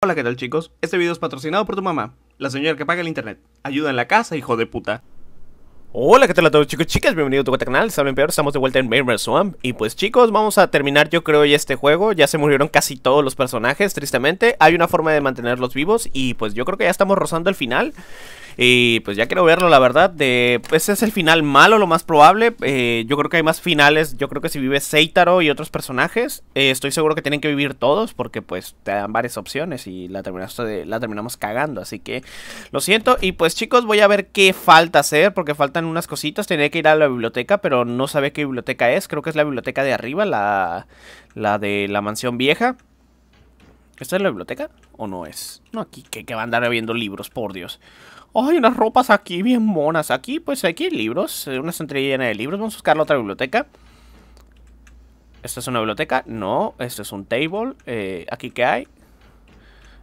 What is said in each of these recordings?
Hola, ¿qué tal chicos? Este video es patrocinado por tu mamá, la señora que paga el internet. Ayuda en la casa, hijo de puta. Hola, ¿qué tal a todos chicos chicas? Bienvenidos a tu canal, saben peor, estamos de vuelta en Mamer Swamp Y pues chicos, vamos a terminar yo creo ya este juego Ya se murieron casi todos los personajes, tristemente Hay una forma de mantenerlos vivos y pues yo creo que ya estamos rozando el final y pues ya quiero verlo, la verdad. De, pues es el final malo, lo más probable. Eh, yo creo que hay más finales. Yo creo que si vive Seitaro y otros personajes, eh, estoy seguro que tienen que vivir todos. Porque pues te dan varias opciones y la, la terminamos cagando. Así que lo siento. Y pues chicos, voy a ver qué falta hacer. Porque faltan unas cositas. Tenía que ir a la biblioteca, pero no sabe qué biblioteca es. Creo que es la biblioteca de arriba, la, la de la mansión vieja. ¿Esta es la biblioteca? ¿O no es? No, aquí que, que va a andar viendo libros, por Dios. Hay unas ropas aquí bien monas. Aquí, pues, aquí hay libros. Eh, una estantería llena de libros. Vamos a buscar la otra biblioteca. ¿Esta es una biblioteca? No. Esto es un table. Eh, ¿Aquí qué hay?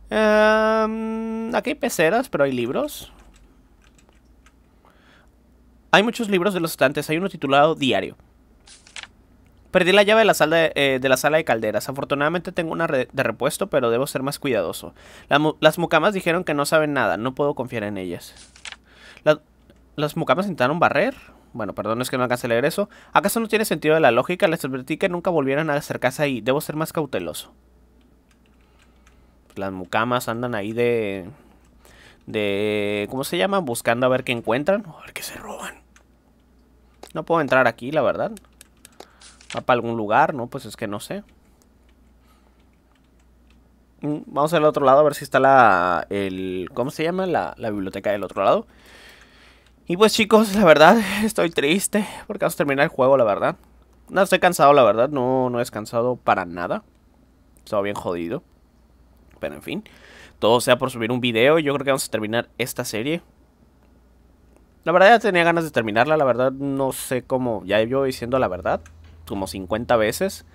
Em, aquí hay peceras, pero hay libros. Hay muchos libros de los estantes. Hay uno titulado Diario. Perdí la llave de la, sala de, eh, la sala de calderas. Afortunadamente tengo una de repuesto, pero debo ser más cuidadoso. las mucamas dijeron que no saben nada. No puedo confiar en ellas. ¿Las mucamas intentaron barrer? Bueno, perdón, es que no alcancé a leer eso. ¿Acaso no tiene sentido de la lógica? Les advertí que nunca volvieran a acercarse ahí. Debo ser más cauteloso. Las mucamas andan ahí de... De... ¿Cómo se llama? Buscando a ver qué encuentran. A ver qué se roban. No puedo entrar aquí, la verdad. ¿Va para algún lugar? No, pues es que no sé. Mm, vamos al otro lado a ver si está la... El, ¿Cómo se llama? La, biblioteca del otro lado. Y pues chicos, la verdad, estoy triste. Porque vamos a terminar el juego, la verdad. No, estoy cansado, la verdad. No, no he descansado para nada. Estaba bien jodido. Pero en fin. Todo sea por subir un video. Yo creo que vamos a terminar esta serie. La verdad ya tenía ganas de terminarla. La verdad no sé cómo. Ya yo diciendo la verdad como 50 veces.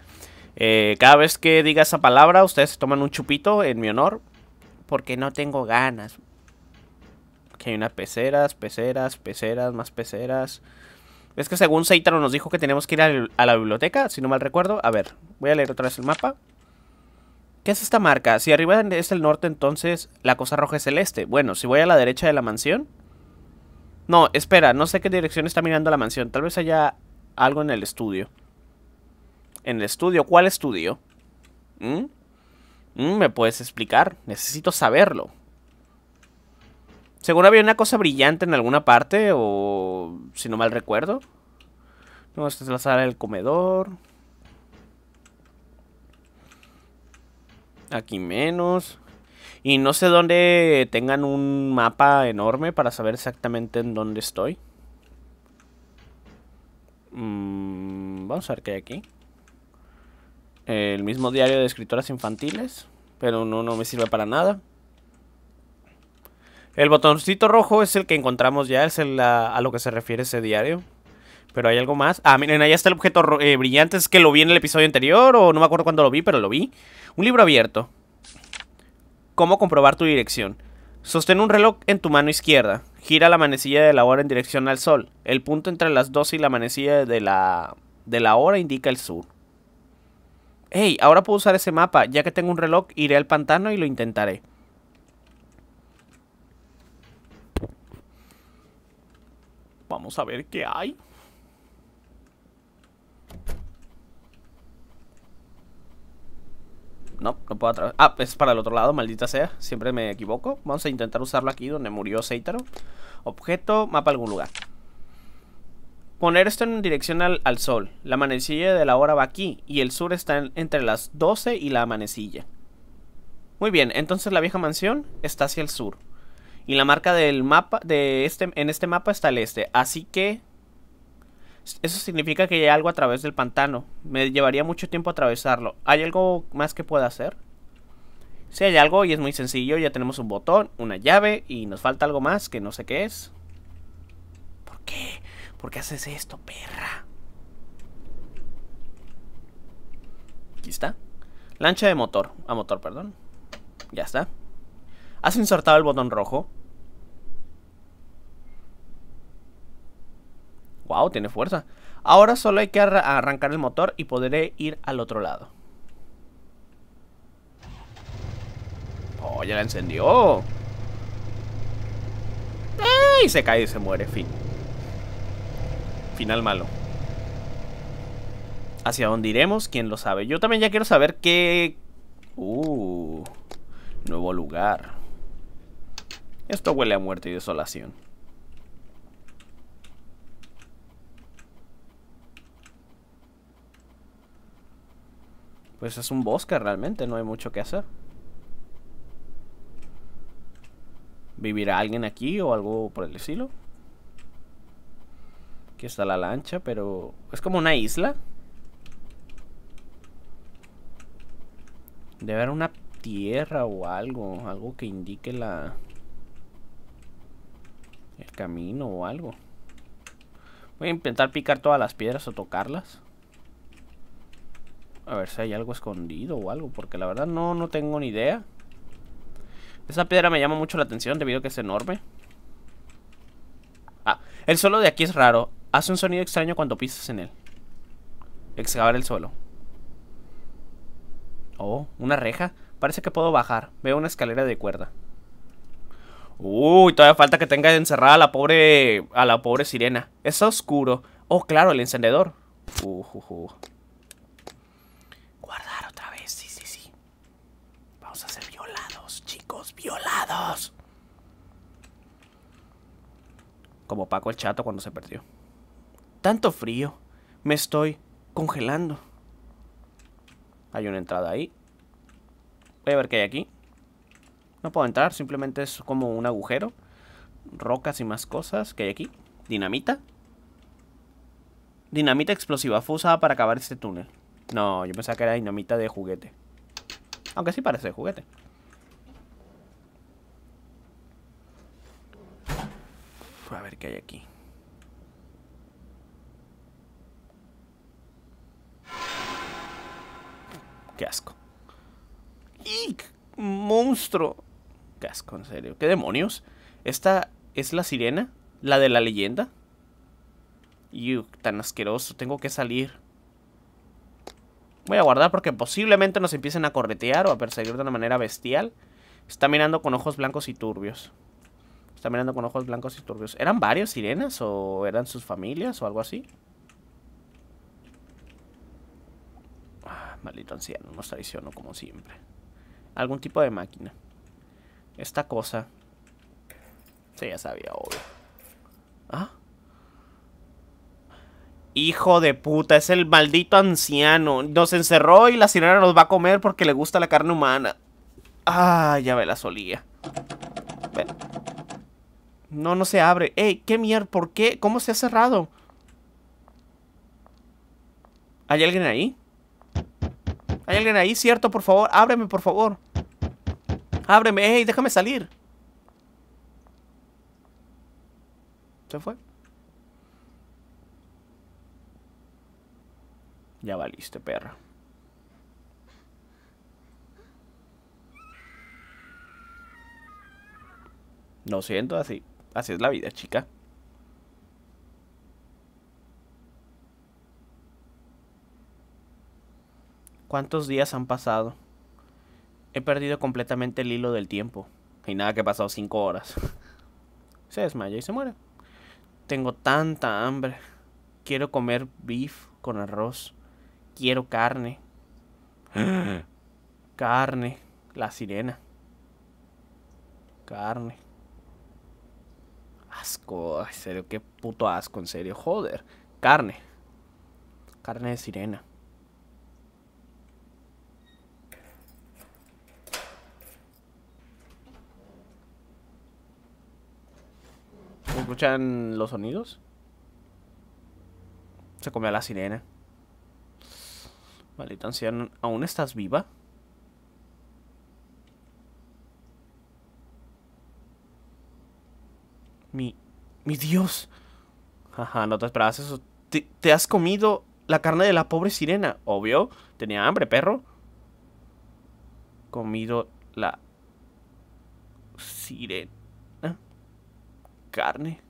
Eh, cada vez que diga esa palabra, ustedes toman un chupito en mi honor. Porque no tengo ganas. Que hay unas peceras, peceras, peceras, más peceras. Es que según Seitaro nos dijo que tenemos que ir a la biblioteca, si no mal recuerdo. A ver, voy a leer otra vez el mapa. ¿Qué es esta marca? Si arriba es el norte, entonces la cosa roja es el este. Bueno, si voy a la derecha de la mansión... No, espera, no sé qué dirección está mirando la mansión. Tal vez haya algo en el estudio. En el estudio. ¿Cuál estudio? ¿Mm? ¿Mm? ¿Me puedes explicar? Necesito saberlo. Seguro había una cosa brillante en alguna parte o... Si no mal recuerdo. No, esta es la sala del comedor. Aquí menos. Y no sé dónde tengan un mapa enorme para saber exactamente en dónde estoy. Mm, vamos a ver qué hay aquí el mismo diario de escritoras infantiles, pero no, no me sirve para nada. El botoncito rojo es el que encontramos ya, es a, lo que se refiere ese diario. Pero hay algo más. Ah, miren, ahí está el objeto eh, brillante. Es que lo vi en el episodio anterior o no me acuerdo cuándo lo vi, pero lo vi. Un libro abierto. ¿Cómo comprobar tu dirección? Sostén un reloj en tu mano izquierda. Gira la manecilla de la hora en dirección al sol. El punto entre las 12 y la manecilla de la, de la hora indica el sur. Hey, ahora puedo usar ese mapa. Ya que tengo un reloj, iré al pantano y lo intentaré. Vamos a ver qué hay. No, no puedo atravesar. Ah, es para el otro lado, maldita sea. Siempre me equivoco. Vamos a intentar usarlo aquí donde murió Seitaro. Objeto, mapa algún lugar. Poner esto en dirección al, sol. La manecilla de la hora va aquí y el sur está entre las 12 y la manecilla. Muy bien, entonces la vieja mansión está hacia el sur. Y la marca del mapa de este en este mapa está el este, así que eso significa que hay algo a través del pantano. Me llevaría mucho tiempo atravesarlo. ¿Hay algo más que pueda hacer? Si hay algo y es muy sencillo, ya tenemos un botón, una llave y nos falta algo más que no sé qué es. ¿Por qué? ¿Por qué haces esto, perra? Aquí está. Lancha de motor. A motor, perdón. Ya está. ¿Has insertado el botón rojo? Wow, tiene fuerza. Ahora solo hay que arrancar el motor y podré ir al otro lado. No, ya la encendió. Y se cae y se muere, fin. Final malo. ¿Hacia dónde iremos? ¿Quién lo sabe? Yo también ya quiero saber qué... Uh, nuevo lugar. Esto huele a muerte y desolación. Pues es un bosque realmente, no hay mucho que hacer. ¿Vivirá alguien aquí o algo por el estilo? Aquí está la lancha, pero... Es como una isla. Debe haber una tierra o algo. Algo que indique la... El camino o algo. Voy a intentar picar todas las piedras o tocarlas. A ver si hay algo escondido o algo. Porque la verdad no, no tengo ni idea. Esa piedra me llama mucho la atención debido a que es enorme. Ah, el suelo de aquí es raro. Hace un sonido extraño cuando pisas en él. Excavar el suelo. Oh, una reja. Parece que puedo bajar. Veo una escalera de cuerda. Uy, todavía falta que tenga encerrada a la pobre. a la pobre sirena. Es oscuro. Oh, claro, el encendedor. Uh, uh, uh. violados. Como Paco el chato cuando se perdió. Tanto frío. Me estoy congelando. Hay una entrada ahí. Voy a ver qué hay aquí. No puedo entrar, simplemente es como un agujero. Rocas y más cosas que hay aquí. Dinamita. Dinamita explosiva. Fue usada para acabar este túnel. No, yo pensaba que era dinamita de juguete. Aunque sí parece de juguete. A ver qué hay aquí. Qué asco. ¡Ick! ¡Monstruo! Qué asco, en serio. ¿Qué demonios? ¿Esta es la sirena? ¿La de la leyenda? ¡Ick! Tan asqueroso. Tengo que salir. Voy a guardar porque posiblemente nos empiecen a corretear o a perseguir de una manera bestial. Está mirando con ojos blancos y turbios. Está mirando con ojos blancos y turbios. ¿Eran varios sirenas o eran sus familias o algo así? Ah, maldito anciano, nos traicionó como siempre. Algún tipo de máquina. Esta cosa. Sí, ya sabía, obvio. ¿Ah? Hijo de puta, es el maldito anciano. Nos encerró y la sirena nos va a comer porque le gusta la carne humana. Ah, ya me la solía. No, no se abre. Ey, qué mierda, ¿por qué? ¿Cómo se ha cerrado? ¿Hay alguien ahí? ¿Hay alguien ahí? ¿Cierto? Por favor, ábreme, por favor. Ábreme, ey, déjame salir. ¿Se fue? Ya valiste, perra. Lo siento, así. Así es la vida, chica. ¿Cuántos días han pasado? He perdido completamente el hilo del tiempo. Y nada que ha pasado cinco horas. se desmaya y se muere. Tengo tanta hambre. Quiero comer beef con arroz. Quiero carne. carne. La sirena. Carne. Asco, en serio, qué puto asco, en serio. Joder. Carne. Carne de sirena. ¿Escuchan los sonidos? Se comió a la sirena. Maldito anciano. ¿Aún estás viva? Mi, mi Dios. Ajá, no te esperabas eso. Te, has comido la carne de la pobre sirena. Obvio. Tenía hambre, perro. Comido la sirena. Carne.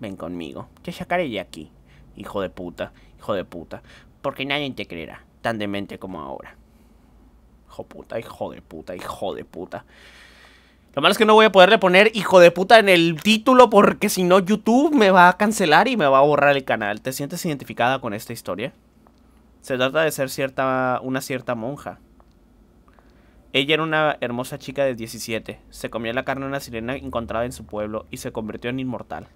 Ven conmigo. Te sacaré de aquí. Hijo de puta. Hijo de puta. Porque nadie te creerá. tan demente como ahora. Hijo puta, hijo de puta, hijo de puta. Lo malo es que no voy a poderle poner hijo de puta en el título porque si no YouTube me va a cancelar y me va a borrar el canal. ¿Te sientes identificada con esta historia? Se trata de ser cierta, una cierta monja. Ella era una hermosa chica de 17. Se comió la carne de una sirena encontrada en su pueblo y se convirtió en inmortal.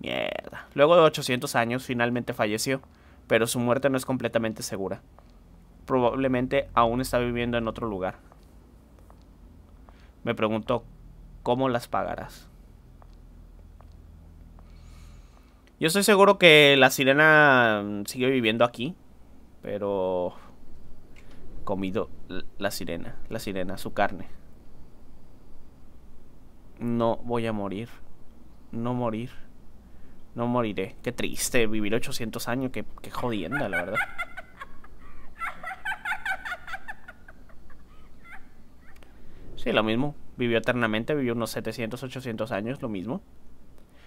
Mierda. Luego de 800 años finalmente falleció, pero su muerte no es completamente segura. Probablemente aún está viviendo en otro lugar. Me pregunto, ¿cómo las pagarás? Yo estoy seguro que la sirena mm, sigue viviendo aquí, pero comido la sirena, la sirena, su carne. No voy a morir. No morir. No moriré. Qué triste vivir 800 años, qué, qué jodienda, la verdad. Sí, lo mismo. Vivió eternamente, vivió unos 700, 800 años, lo mismo.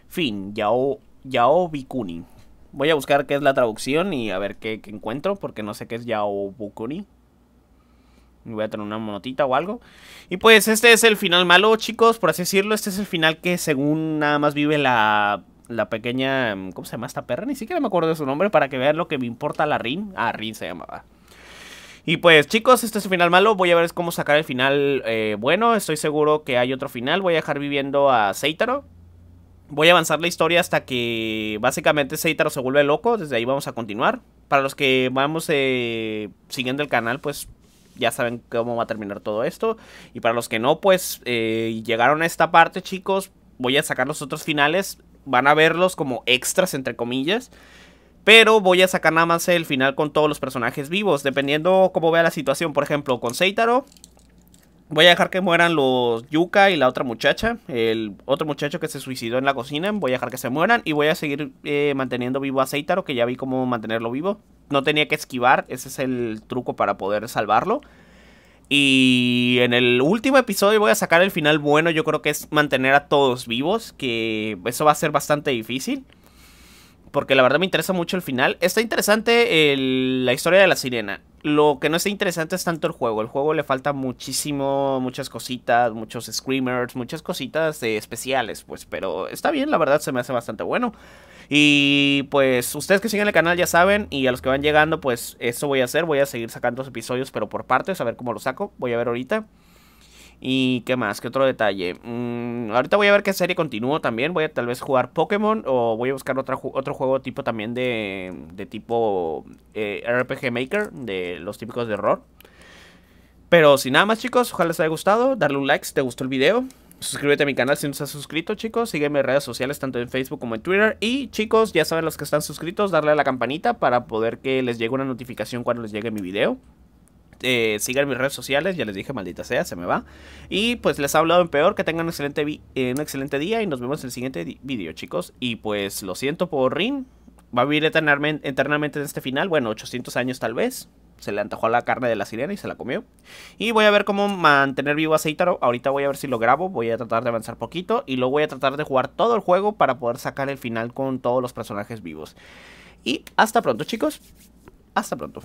Fin, Yao, Yao Bikuni. Voy a buscar qué es la traducción y a ver qué, encuentro, porque no sé qué es Yao Bikuni. Voy a tener una monotita o algo. Y pues este es el final malo, chicos, por así decirlo. Este es el final que según nada más vive la, la pequeña... ¿Cómo se llama esta perra? Ni siquiera me acuerdo de su nombre para que vean lo que me importa la Rin. Ah, Rin se llamaba. Y pues chicos, este es el final malo, voy a ver cómo sacar el final eh, bueno, estoy seguro que hay otro final, voy a dejar viviendo a Seitaro. Voy a avanzar la historia hasta que básicamente Seitaro se vuelve loco, desde ahí vamos a continuar. Para los que vamos eh, siguiendo el canal, pues ya saben cómo va a terminar todo esto. Y para los que no, pues eh, llegaron a esta parte chicos, voy a sacar los otros finales, van a verlos como extras entre comillas. Pero voy a sacar nada más el final con todos los personajes vivos. Dependiendo cómo vea la situación. Por ejemplo, con Seitaro. Voy a dejar que mueran los Yuka y la otra muchacha. El otro muchacho que se suicidó en la cocina. Voy a dejar que se mueran. Y voy a seguir eh, manteniendo vivo a Seitaro. Que ya vi cómo mantenerlo vivo. No tenía que esquivar. Ese es el truco para poder salvarlo. Y en el último episodio voy a sacar el final bueno. Yo creo que es mantener a todos vivos. Que eso va a ser bastante difícil porque la verdad me interesa mucho el final. Está interesante la historia de la sirena. Lo que no está interesante es tanto el juego. El juego le falta muchísimo, muchas cositas, muchos screamers, muchas cositas especiales, pues. Pero está bien, la verdad se me hace bastante bueno. Y pues ustedes que siguen el canal ya saben, y a los que van llegando, pues eso voy a hacer. Voy a seguir sacando los episodios, pero por partes, a ver cómo lo saco. Voy a ver ahorita. ¿Y qué más? ¿Qué otro detalle? Mm, ahorita voy a ver qué serie continúo también. Voy a tal vez jugar Pokémon o voy a buscar otro juego tipo también de, de tipo eh, RPG Maker, de los típicos de horror. Pero sin nada más chicos, ojalá les haya gustado. Darle un like si te gustó el video. Suscríbete a mi canal si no estás suscrito, chicos. Sígueme en redes sociales, tanto en Facebook como en Twitter. Y, chicos, ya saben los que están suscritos, darle a la campanita para poder que les llegue una notificación cuando les llegue mi video eh, sigan mis redes sociales, ya les dije, maldita sea, se me va. Y pues les ha hablado en peor, que tengan un excelente, eh, un excelente día y nos vemos en el siguiente video, chicos. Y pues lo siento por Rin, va a vivir eternamente, eternamente en este final, bueno, 800 años tal vez. Se le antojó la carne de la sirena y se la comió. Y voy a ver cómo mantener vivo a Seitaro. Ahorita voy a ver si lo grabo. Voy a tratar de avanzar poquito. Y luego voy a tratar de jugar todo el juego para poder sacar el final con todos los personajes vivos. Y hasta pronto, chicos. Hasta pronto.